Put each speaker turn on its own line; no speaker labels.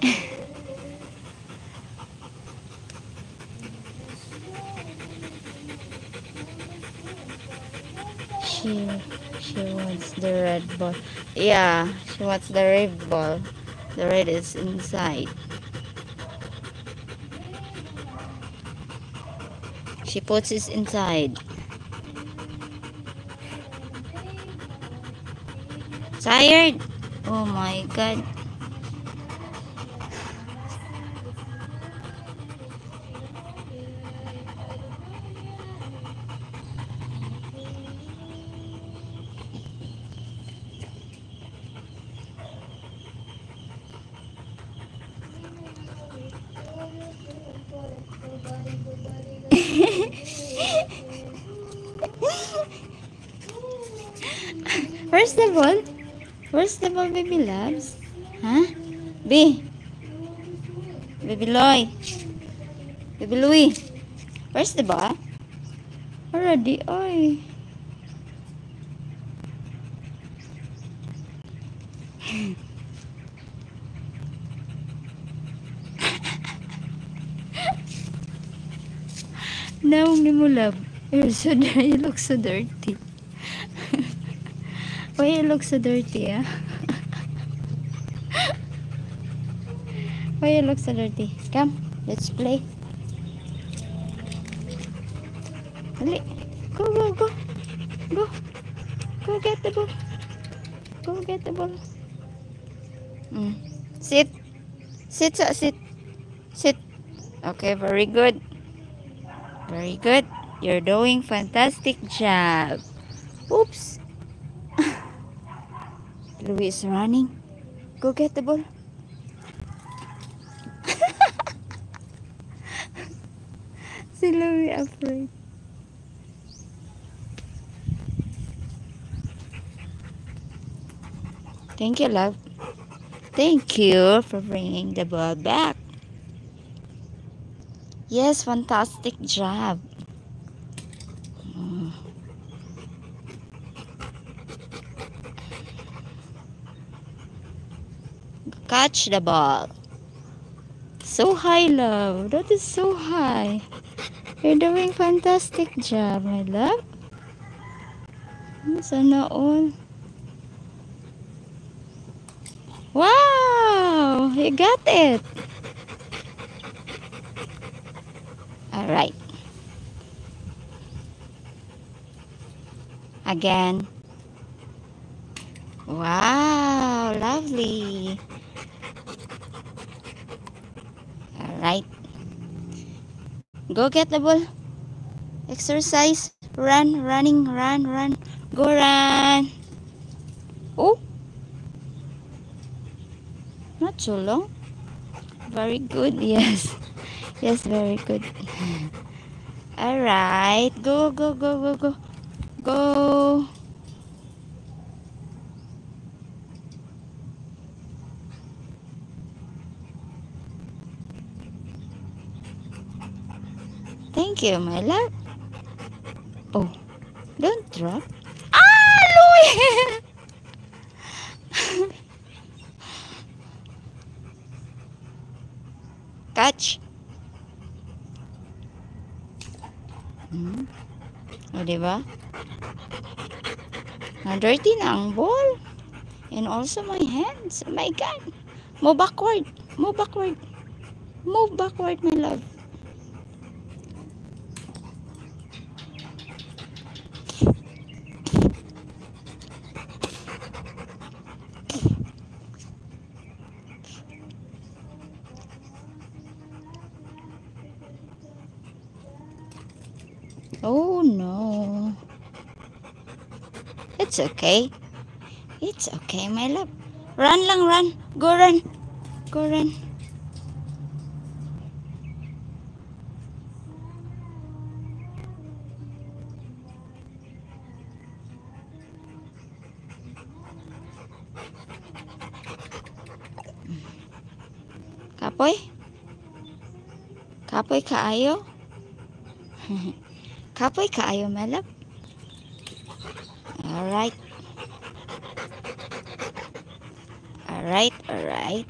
she she wants the red ball. Yeah, she wants the red ball. The red is inside. She puts it inside. Tired? Oh my god. Where's the ball? Where's the ball, baby loves? Huh? B. Baby Loy. Baby Louie. Where's the ball? Already, oy. no, ni. You're so dirty. You look so dirty. Why you look so dirty, ah? Why you look so dirty? Come, let's play. Dali. Go, go, go. Go. Go get the ball. Go get the ball. Mm. Sit. Sit, sit. Sit. Okay, very good. Very good. You're doing fantastic job. Oops. Louis is running. Go get the ball. si Louis afraid. Thank you, love. Thank you for bringing the ball back. Yes, fantastic job. Mm. Catch the ball. So high, love. That is so high. You're doing fantastic job, my love. Sana all. Wow! You got it. All right. Again. Wow, lovely. All right. Go get the ball. Exercise. Run, running, run, run. Go run. Oh. Not so long. Very good. Yes. Yes, very good. All right. Go, go, go, go, go. Go. Thank you, my love. Oh, don't drop. Ah, Louie! Catch. Hmm. O, diba? Na dirty na ang ball. And also my hands. Oh my God. Move backward. Move backward. Move backward, my love. Oh no. It's okay. It's okay, my love. Run lang, run. Go run. Go run. Kapoy? Kapoy kaayo? Kapoy kaayo, my love? Alright. Alright, alright.